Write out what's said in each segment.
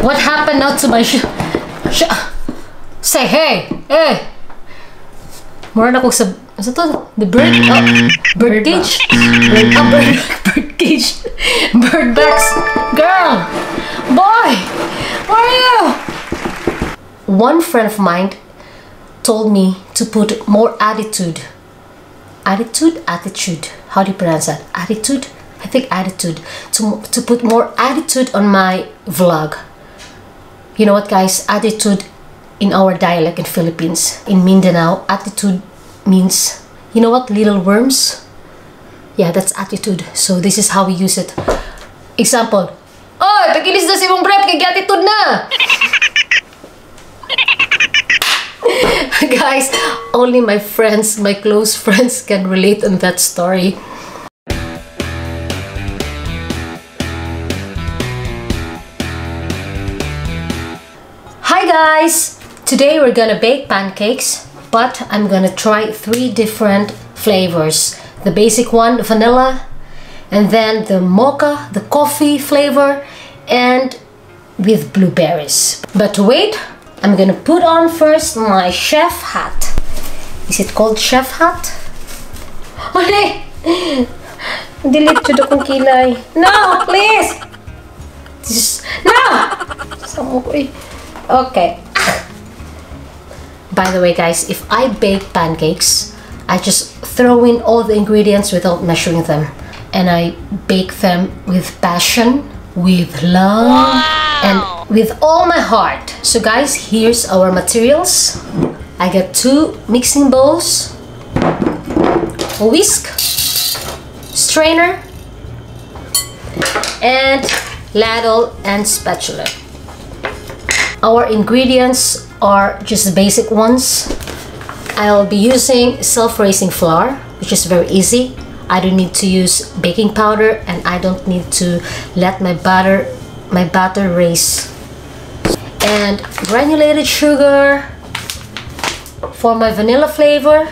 What happened now to my sh... sh Say, hey! Hey! Mura na ko sa... Sa to? The bird? Oh, bird cage? Bird, ah, bird, bird. Bird box. Girl! Boy! Where are you? One friend of mine told me to put more attitude. Attitude? Attitude. How do you pronounce that? Attitude? I think attitude. To, to put more attitude on my vlog. You know what guys? Attitude in our dialect in Philippines, in Mindanao, attitude means, you know what, little worms? Yeah, that's attitude. So this is how we use it. Example, Oh, tagilis na si mong brep, kay attitude na! Guys, only my friends, my close friends can relate on that story. Guys! Today we're gonna bake pancakes, but I'm gonna try three different flavors. The basic one, vanilla, and then the mocha, the coffee flavor, and with blueberries. But wait, I'm gonna put on first my chef hat. Is it called chef hat? No! Delete to the kilay. No, please! Is, no! Okay. By the way, guys, if I bake pancakes, I just throw in all the ingredients without measuring them. And I bake them with passion, with love, Wow. and with all my heart. So guys, here's our materials. I got two mixing bowls, a whisk, strainer, and ladle and spatula. Our ingredients are just basic ones. I'll be using self-raising flour, which is very easy. I don't need to use baking powder and I don't need to let my batter my batter raise. And granulated sugar for my vanilla flavor,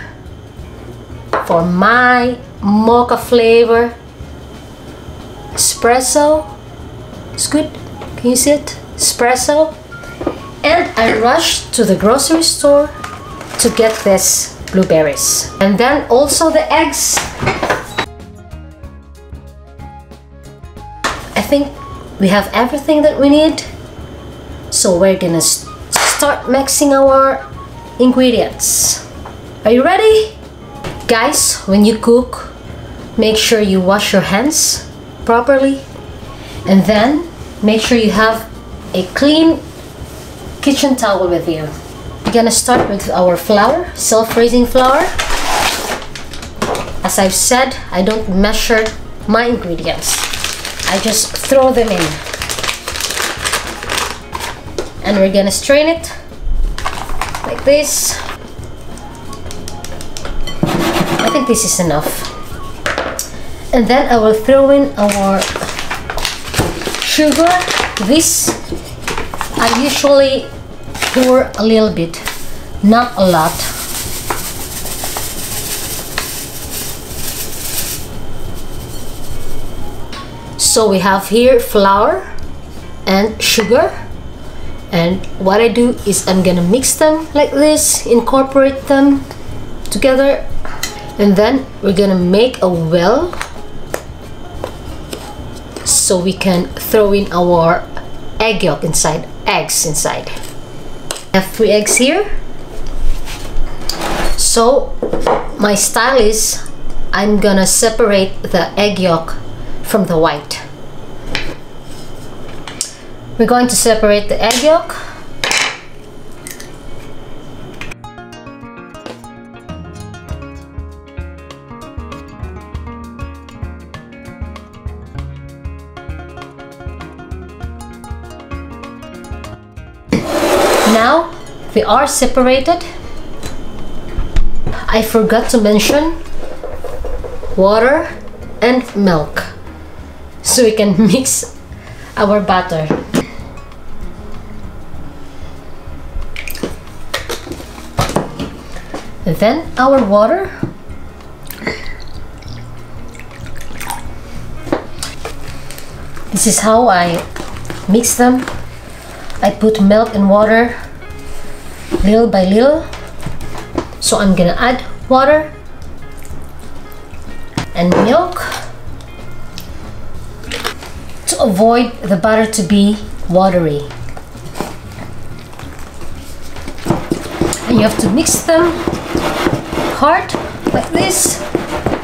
for my mocha flavor, espresso. It's good. Can you see it? Espresso. And I rushed to the grocery store to get this blueberries. And then also the eggs. I think we have everything that we need. So we're gonna start mixing our ingredients. Are you ready? Guys, when you cook, make sure you wash your hands properly and then make sure you have a clean kitchen towel with you. We're gonna start with our flour, self-raising flour. As I've said, I don't measure my ingredients. I just throw them in. And we're gonna strain it like this. I think this is enough. And then I will throw in our sugar. This I usually pour a little bit, not a lot. So we have here flour and sugar. And what I do is I'm gonna mix them like this, incorporate them together. And then we're gonna make a well so we can throw in our egg yolk inside, eggs inside. Have three eggs here. So my style is I'm gonna separate the egg yolk from the white. We're going to separate the egg yolk. Now they are separated. I forgot to mention water and milk so we can mix our batter. And then our water. This is how I mix them I put milk and water little by little. So I'm gonna add water and milk to avoid the butter to be watery. And you have to mix them hard like this.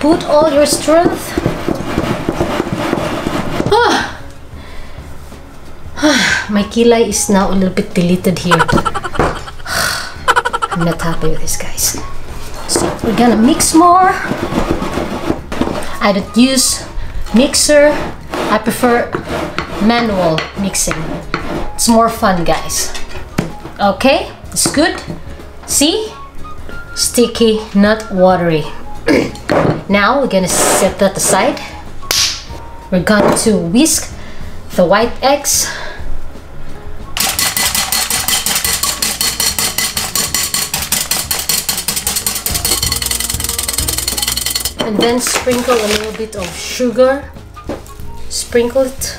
Put all your strength. My kilay is now a little bit deleted here. I'm not happy with this, guys. So we're gonna mix more. I don't use mixer. I prefer manual mixing. It's more fun, guys. Okay, it's good. See? Sticky, not watery. now we're gonna set that aside. We're going to whisk the white eggs and then sprinkle a little bit of sugar. Sprinkle it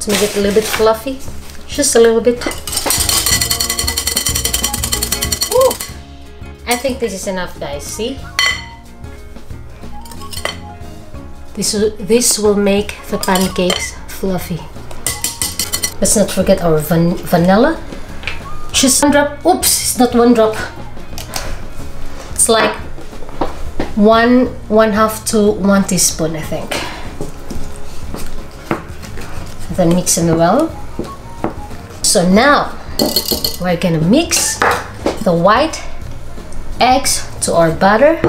to make it a little bit fluffy. Just a little bit. Ooh. I think this is enough guys. See? This will, this will make the pancakes fluffy. Let's not forget our van vanilla. Just one drop. Oops it's not one drop. It's like one one half to one teaspoon I think. Then mix them well. So now we're gonna mix the white eggs to our butter.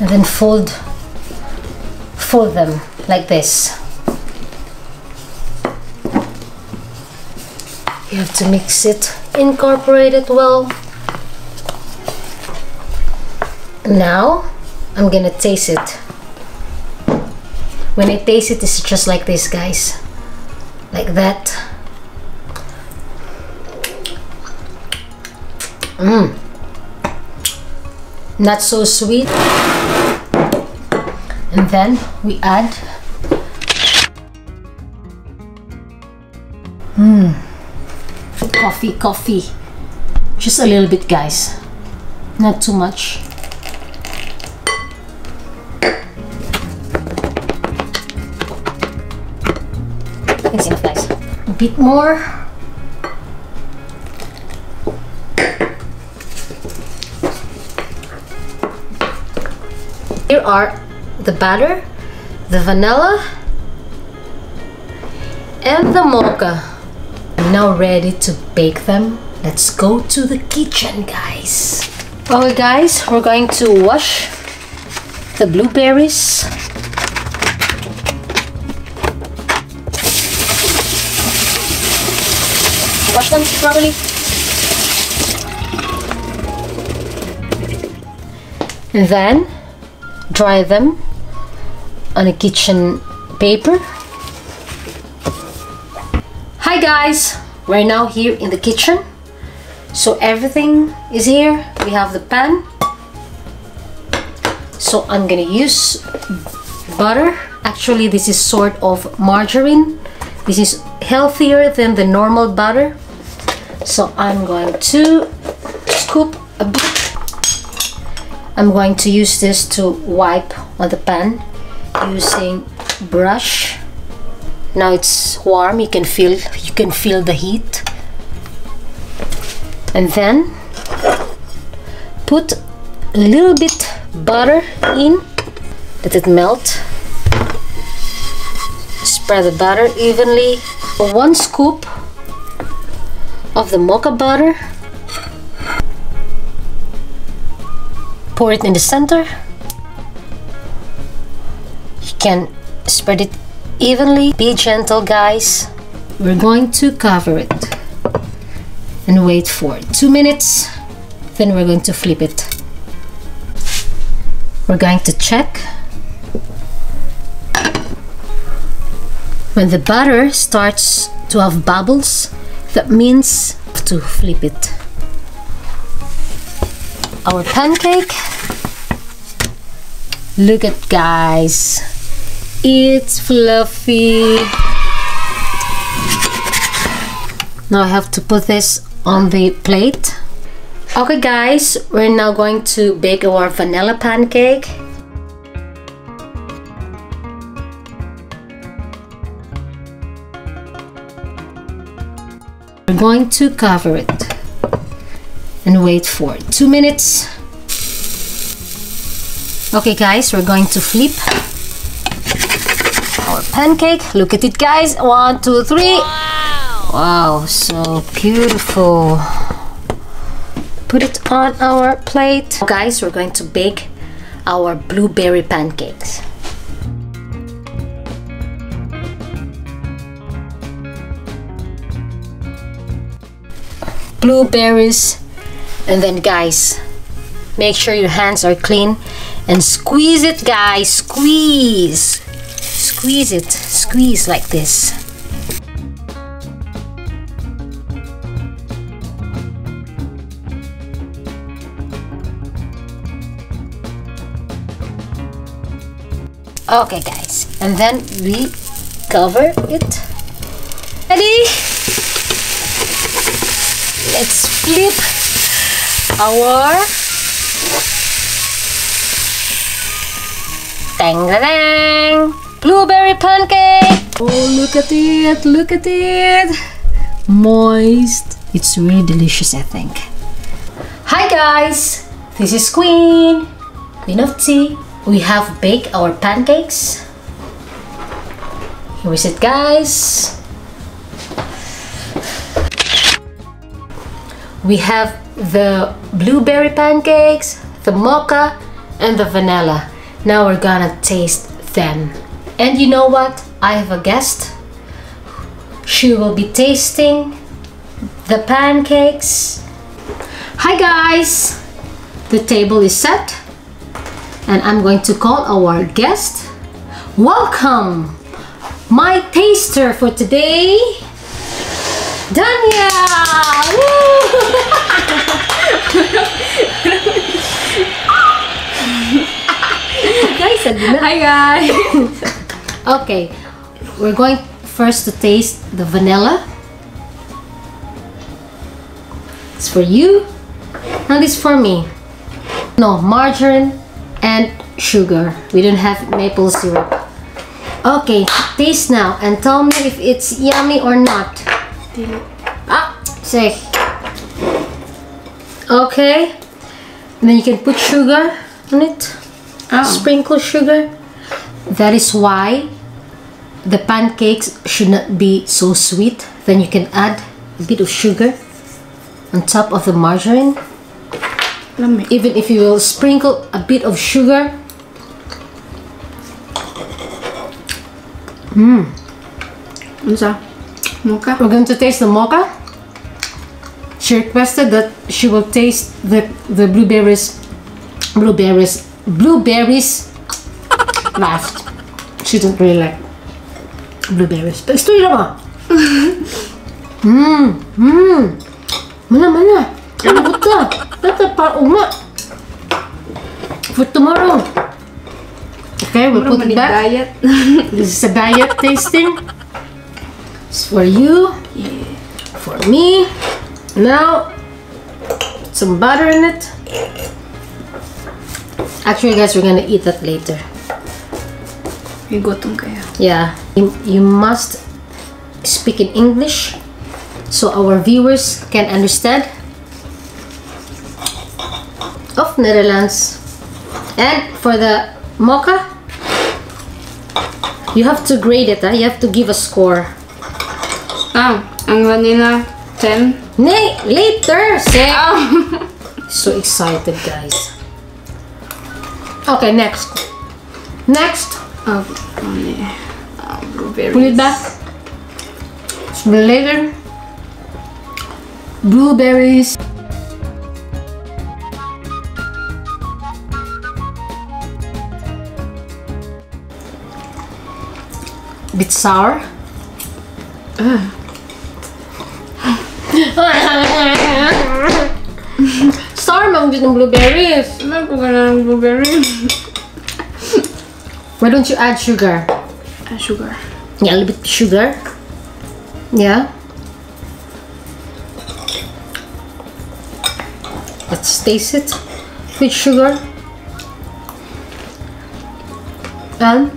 And then fold fold them like this you have to mix it incorporate it well now I'm gonna taste it when I taste it it's just like this guys like that Mmm. Not so sweet. And then we add Mmm. Coffee, coffee. Just a little bit guys. Not too much. It's enough guys. A bit more. Here are the batter, the vanilla, and the mocha. I'm now ready to bake them. Let's go to the kitchen, guys. Okay, guys, we're going to wash the blueberries. Wash them properly. And then dry them on a kitchen paper. Hi guys, we're now here in the kitchen. So everything is here. We have the pan. So I'm gonna use butter. Actually, this is sort of margarine. This is healthier than the normal butter. So I'm going to scoop a bit I'm going to use this to wipe on the pan using brush now it's warm you can feel you can feel the heat. And then put a little bit butter in let it melt. Spread the butter evenly. One scoop of the mocha butter. Pour it in the center. You can spread it evenly be gentle guys we're going to cover it and wait for two minutes then we're going to flip it we're going to check when the butter starts to have bubbles that means to flip it Our pancake. Look at guys. It's fluffy. Now I have to put this on the plate. Okay guys, we're now going to bake our vanilla pancake. We're going to cover it and wait for two minutes. Okay guys, we're going to flip pancake. Look at it guys. One, two, three. Wow, wow so beautiful. Put it on our plate. Guys, we're going to bake our blueberry pancakes. Blueberries and then guys, make sure your hands are clean and squeeze it guys, squeeze. Squeeze it, squeeze like this. Okay guys, and then we cover it. Ready? Let's flip our dang dang blueberry pancake. Oh, look at it! Look at it! Moist. It's really delicious, I think. Hi guys, this is Queen, Queen of T. We have baked our pancakes. Here is it, guys. We have the blueberry pancakes, the mocha, and the vanilla. Now we're gonna taste them. And you know what? I have a guest. She will be tasting the pancakes. Hi guys! The table is set and I'm going to call our guest. Welcome! My taster for today, Danya! guys, Hi guys! okay, we're going first to taste the vanilla. It's for you, and it's for me. No, margarine and sugar. We don't have maple syrup. Okay, taste now and tell me if it's yummy or not. Ah, say. Okay. And then you can put sugar on it. Oh. Sprinkle sugar. That is why the pancakes should not be so sweet. Then you can add a bit of sugar on top of the margarine. Even if you will sprinkle a bit of sugar. Hmm. Unsa? Mocha? We're going to taste the mocha. She requested that she will taste the the blueberries, blueberries, blueberries last. She doesn't really like blueberries. But yun naman. Mmm, mmm. Mana, mana. Ano ba ito? Ito, pa uma. For tomorrow. Okay, we'll put it back. diet. This is a diet tasting. It's for you. For me. Now, some butter in it. Actually, guys, we're gonna eat that later. May gutom kaya. Yeah, you, you must speak in English so our viewers can understand of Netherlands. And for the mocha, you have to grade it. Huh? You have to give a score. Ah, ang vanilla 10. Nay, later. Say. Oh. So excited, guys. Okay, next. Next. Oh, ano eh. Ah, blueberries. Put it back. Later. Blueberries. Bit sour. sour mang ng blueberries. Ano ko ka ng blueberry? Why don't you add sugar? Uh, sugar. Yeah, a little bit sugar. Yeah. Let's taste it with sugar. And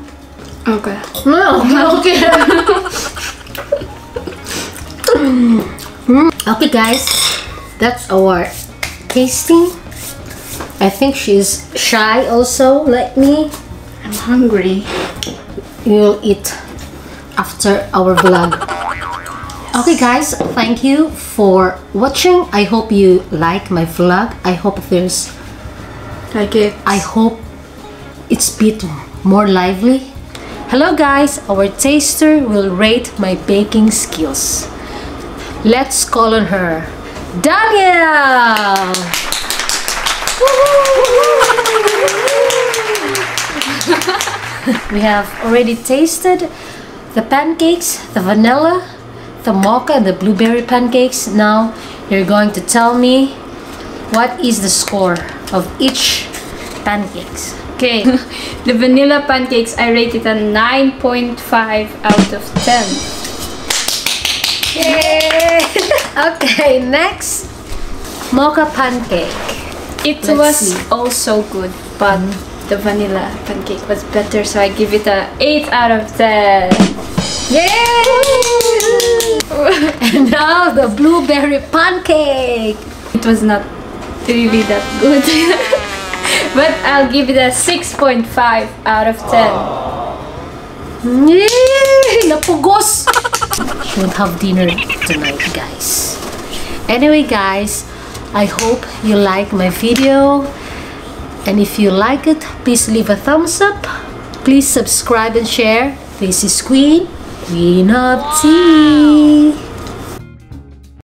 Okay. no, okay. Okay, guys, that's our tasting. I think she's shy also, like me. I'm hungry. We'll eat after our vlog. Okay guys, thank you for watching. I hope you like my vlog. I hope there's Like it. I hope it's bit more lively. Hello guys, our taster will rate my baking skills. Let's call on her. Dahlia! we have already tasted the pancakes, the vanilla, the mocha, and the blueberry pancakes. Now you're going to tell me what is the score of each pancakes. Okay. the vanilla pancakes, I rate it a 9.5 out of 10. Yay! okay, next mocha pancake. It Let's was see. Also good, but mm-hmm. The vanilla pancake was better, so I give it a 8 out of 10. Yay! and now the blueberry pancake. It was not really that good. but I'll give it a 6.5 out of 10. Yay! Napugos! won't have dinner tonight, guys. Anyway, guys, I hope you like my video. And if you like it, please leave a thumbs up. Please subscribe and share. This is Queen, Queen of T.